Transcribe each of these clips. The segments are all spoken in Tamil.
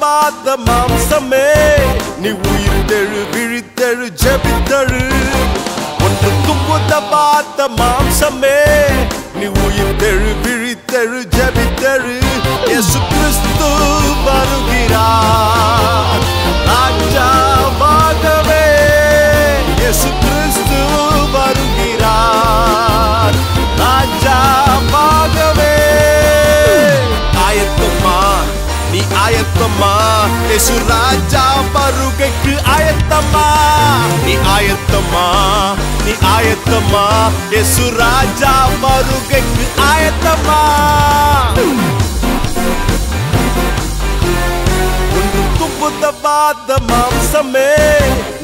பார்த்த மாம்சமே நீ உயிர்த்தெழு விழித்தெழு ஒன்று ஒன்றுக்கும் பார்த்த மாம்சமே நீ உயிர் உயிர்த்தெழு விழித்தெழு ஜெபித்தெழு இயேசு கிறிஸ்து வருகிறார். ஆயத்தமா இயேசு ராஜா வருகைக்கு ஆயத்தமா நீ ஆயத்தமா நீ ஆயத்தமா இயேசு ராஜா வருகைக்கு ஆயத்தமா புத்தபாத மாம்சமே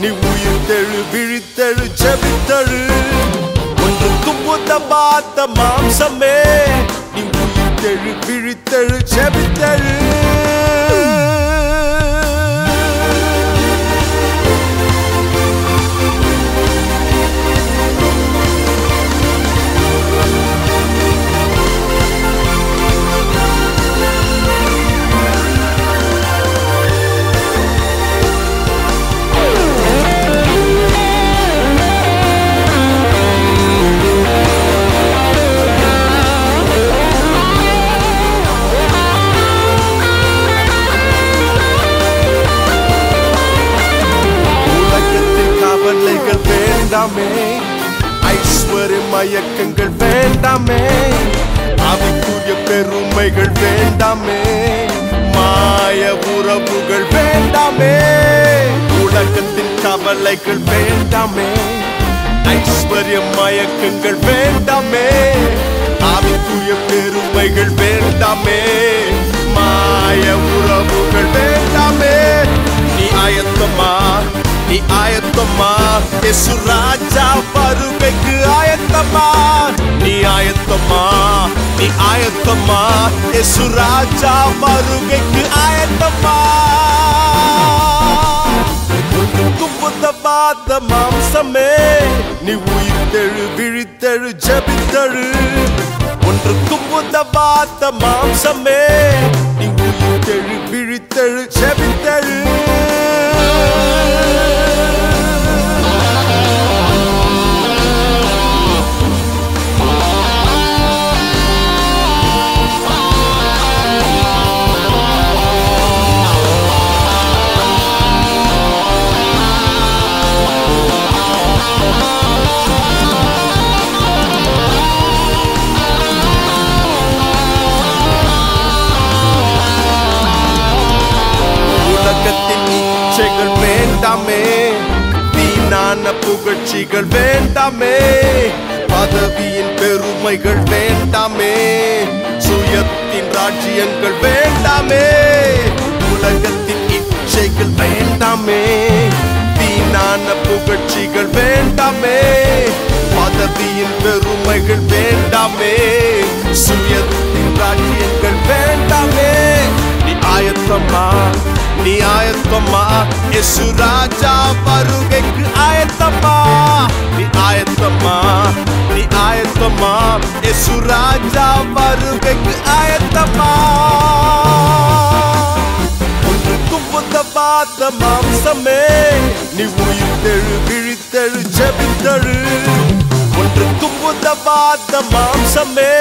நீ உயிர் தெழு விழித்தழு ஜெபித்தெழு ஒன்றுக்கும் உதவாத மாம்சமே நீ உயிர் தெழு விழித்தழு ஜெபித்தெழு வேண்டாமே. ஐஸ்வர்ய மயக்கங்கள் வேண்டாமே. அவிக்குரிய பெருமைகள் வேண்டாமே. மாய உறவுகள் வேண்டாமே. உலகத்தின் கவலைகள் வேண்டாமே. ஐஸ்வர்ய மயக்கங்கள் வேண்டாமே. அவைக்குரிய பெருமைகள் வேண்டாமே. மாய உறவுகள் வேண்டாமே. நீ ஆயத்தமா நீ ஆயத்தம்மா. எசு ராஜா வருகைக்கு ஆயத்தம்மா. நீ ஆயத்தம்மா. நீ ஆயத்தம்மா. எசு ராஜா வருகைக்கு ஆயத்தம்மா. ஒன்றுக்கும் மாம்சமே. நீ உயிர்த்தெழு விழித்தெழு ஜபித்தழு ஒன்றுக்கும் உதவாத மாம்சமே. நீ உயிர்த்தெழு விழித்தெழு ஜபித்தழு வேண்டாமே. வீணான புகழ்ச்சிகள் வேண்டாமே. பதவியின் பெருமைகள் வேண்டாமே. சுயத்தின் ராஜ்யங்கள் வேண்டாமே. உலகத்தின் இச்சைகள் வேண்டாமே. வீணான புகழ்ச்சிகள் வேண்டாமே. பதவியின் பெருமைகள் வேண்டாமே. சுயத்தின் ராஜ்யங்கள் வேண்டாமே. நீ ஆயத்தமா நீ ஆயத்தமா இயேசு ராஜா வருகைக்கு ஆயத்தம்மா நீ ஆயத்தம்மா நீ ஆயத்தம்மா இயேசு ராஜா வருகைக்கு ஆயத்தம்மா ஒன்றுக்கும் உதவாத மாம்சமே நீ உயிர்த்தெழு விழித்தெழு ஜெபித்தெழு ஒன்றுக்கும் உதவாத மாம்சமே